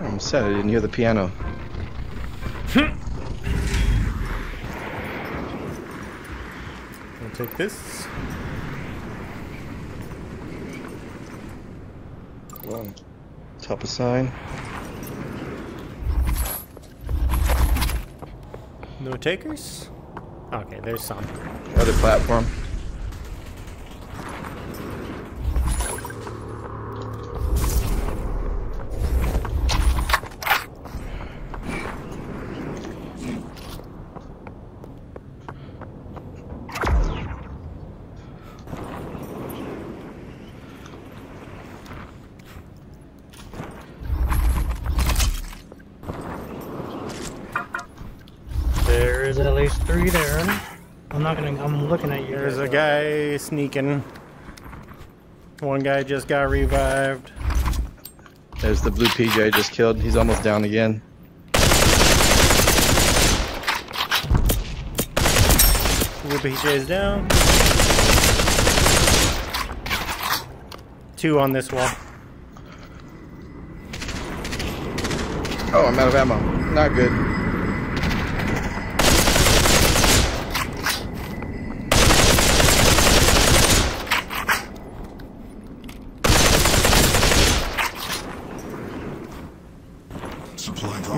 I'm sad I didn't hear the piano. I'll take this. Well, top a sign. No takers? Okay, there's some. Other platform. There is three there. I'm not gonna. I'm looking at you. There's guys, a though. guy sneaking. One guy just got revived. There's the blue PJ I just killed. He's almost down again. Blue PJ's down. Two on this wall. Oh, I'm out of ammo. Not good.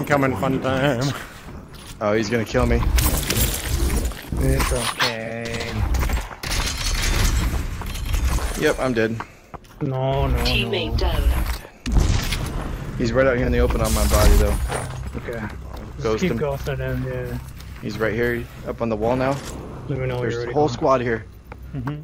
Supply drop. Incoming fun time. Oh, he's gonna kill me. It's okay. Yep, I'm dead. No, no, Teammate no. down. He's right out here in the open on my body, though. Okay. Just Ghost keep him. ghosting him. Yeah. He's right here, up on the wall now. Let me know There's you're a ready. whole squad here. Mm-hmm.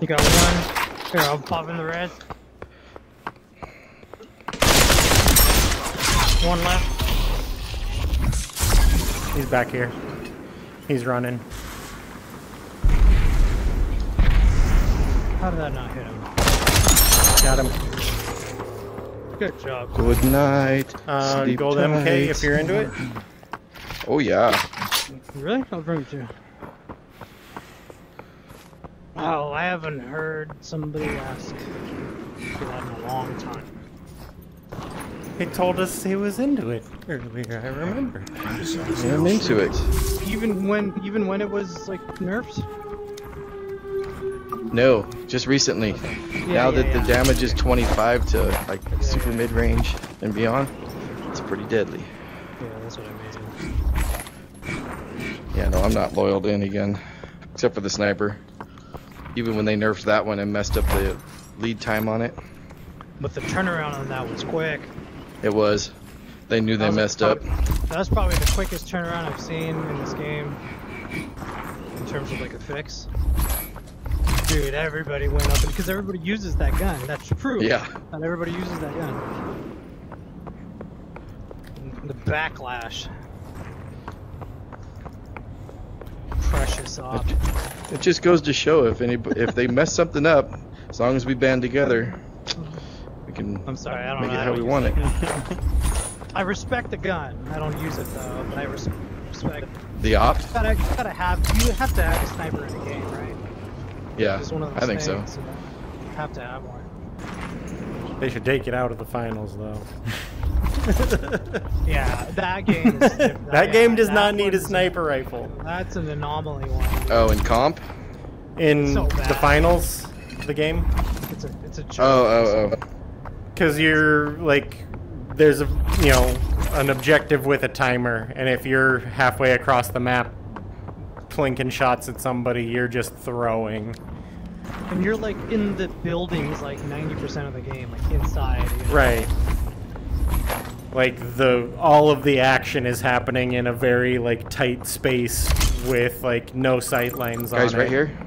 You got one. Here, I'm popping the red. One left. He's back here. He's running. How did that not hit him? Got him. Good job. Good night. Uh, Sleep gold MK if you're into it. Oh yeah. Really? I'll bring it to you. Oh, I haven't heard somebody ask for that in a long time. He told us he was into it earlier. I remember. I'm into it. Even when, even when it was like nerfs. No, just recently. Yeah, now that yeah, the damage is 25 to like super mid range and beyond, it's pretty deadly. Yeah, that's what I mean. Yeah, no, I'm not loyal to any gun, except for the sniper. Even when they nerfed that one and messed up the lead time on it, But the turnaround on that was quick. it was. They knew they messed up. prob- That's probably the quickest turnaround I've seen in this game. In terms of like a fix. Dude, everybody went up because everybody uses that gun. That's true. Yeah. Not everybody uses that gun. The backlash. Precious op. It just goes to show if any if they mess something up, as long as we band together, we can I'm sorry, I don't make know it how how we want it. I respect the gun. I don't use it though, but I res- respect. The op? You gotta, you gotta have. You have to have a sniper in the game, right? Yeah, It's one of I think so. You have to have one. They should take it out of the finals though. Yeah, that game. Is, that yeah, game does that not need a one's- sniper rifle. That's an anomaly one. Oh, in comp? In So the bad. finals, the game, It's a, it's a oh, oh, joke. Oh, oh, oh. because you're like, there's a you know an objective with a timer, and if you're halfway across the map, plinking shots at somebody, you're just throwing. And you're like in the buildings like 90% of the game, like inside. you know? Right. Like the all of the action is happening in a very like tight space with like no sight lines on Guys, right it. here.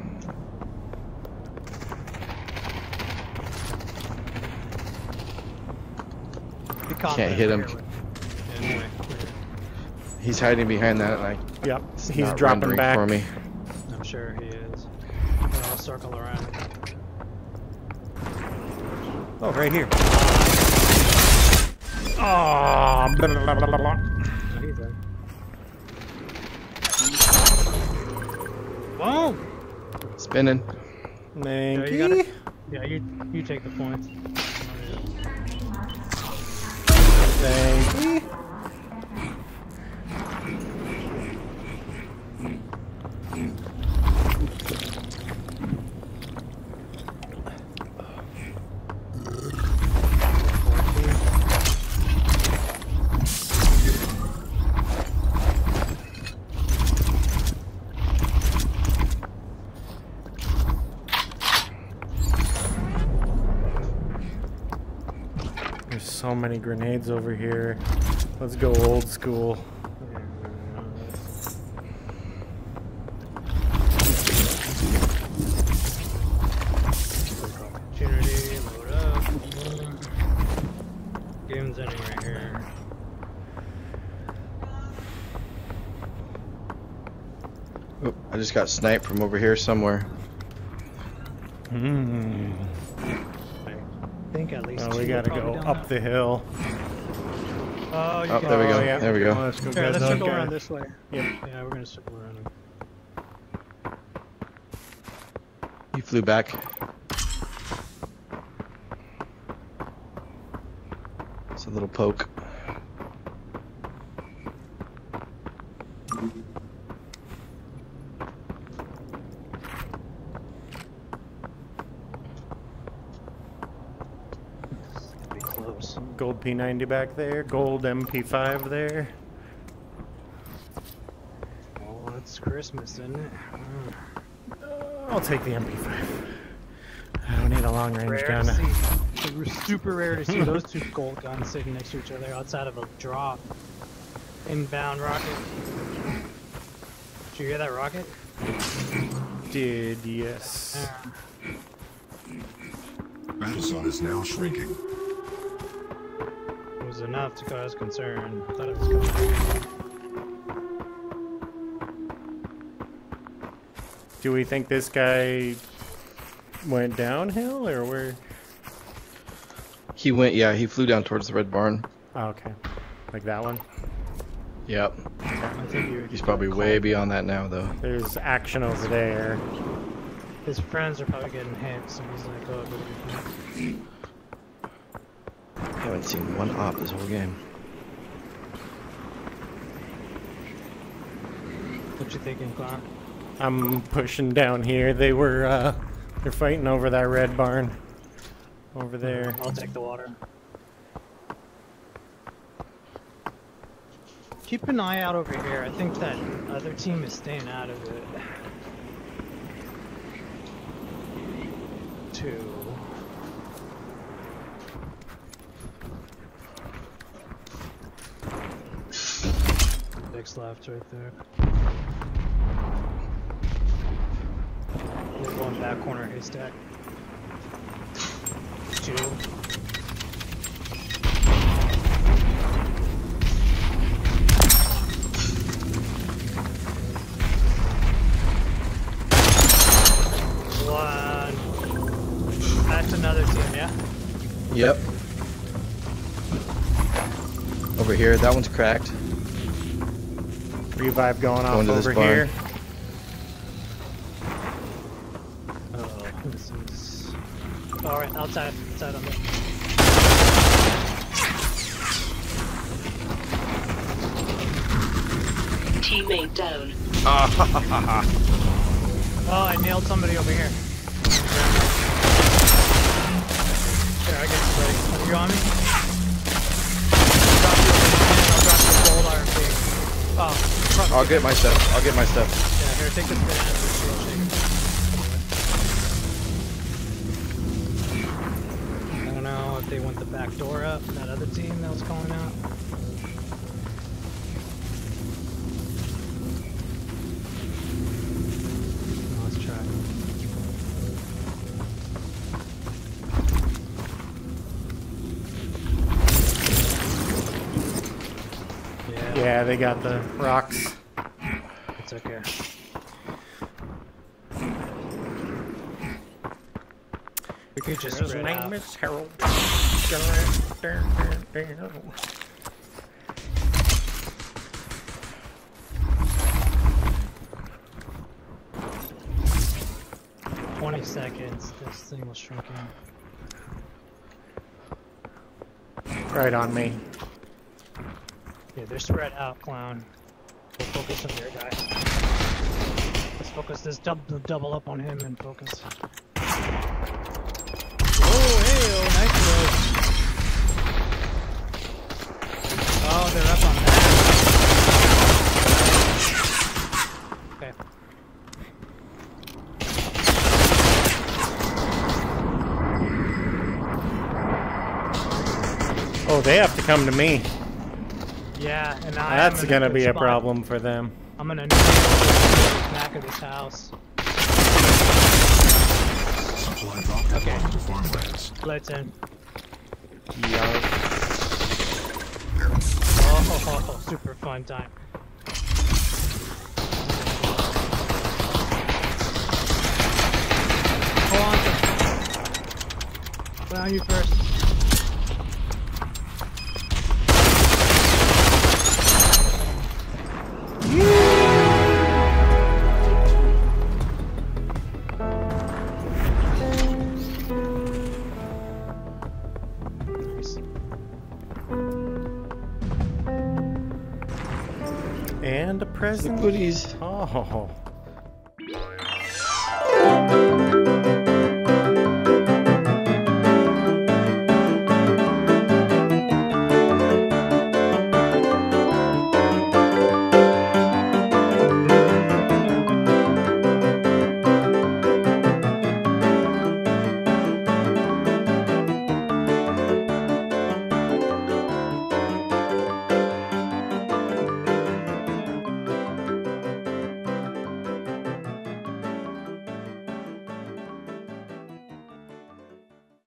Can't hit him. Anyway, He's hiding behind that. Like, Yep. He's dropping back. for me. I'm sure he is. I'll circle around. Oh, right here. Oh, blah, blah, blah, blah, blah. Oh, he's in. Spinning. Thank you you. gotta- Yeah, you you take the points. Thank you. There's so many grenades over here. Let's go old school. Opportunity, load. Game's ending right here. Oh, I just got sniped from over here somewhere. Hmm. I think at least. Oh, two we gotta go up the hill. Oh, you Oh, there we go. Oh, yeah. There we go. Let's go Here, get let's that circle guy. around this way. Yep. Yeah, we're gonna circle around him. He flew back. It's a little poke. Be close. Gold P90 back there. Gold MP5 there. Oh, it's Christmas, isn't it? Mm. I'll take the MP5. I don't need a long range Rare gun. see. It was super rare to see those two gold guns sitting next to each other outside of a drop. Inbound rocket. Did you hear that rocket? Did yes. Yeah. Battle zone is now shrinking. It was enough to cause concern. I thought it was coming. Do we think this guy went downhill or where? He went, yeah, he flew down towards the red barn. Oh, okay. Like that one? Yep. I think you He's probably way beyond that now, though. There's action over there. His friends are probably getting hit, so he's like, oh, it'll be fine. I haven't seen one op this whole game. What you thinking, Clark? I'm pushing down here. They were, uh, they're fighting over that red barn. Over there. I'll take the water. Keep an eye out over here. I think that other team is staying out of it. Two. Six left right there. We're going back corner haystack. Two. One. That's another team, yeah? Yep. Over here, that one's cracked. Revive going off Going over here. Oh, this is. Alright, outside. Outside on the. Teammate down. Oh, I nailed somebody over here. Here, I get you, buddy. Are you on me? I'll get my stuff. I'll get my stuff. Yeah, here, take this banana. This shield shake. I don't know if they went the back door up, that other team that was calling out. Let's try. Yeah, Yeah, they got the rocks. it's okay. We could just His name out. is Harold. 20 seconds, this thing was shrinking. Right on me. Yeah, they're spread out, clown. We'll focus on your guy. Let's focus this double double up on him and focus. Throw. Oh, they're up on that. Okay. Oh, they have to come to me. Yeah, and I That's am in gonna good be a problem for them. I'm gonna nuke the back of this house. Supply drop deployed to farmlands. Lights in. Yeah. Oh, super fun time. Hold on. Put on you first. And a present. The goodies. Oh.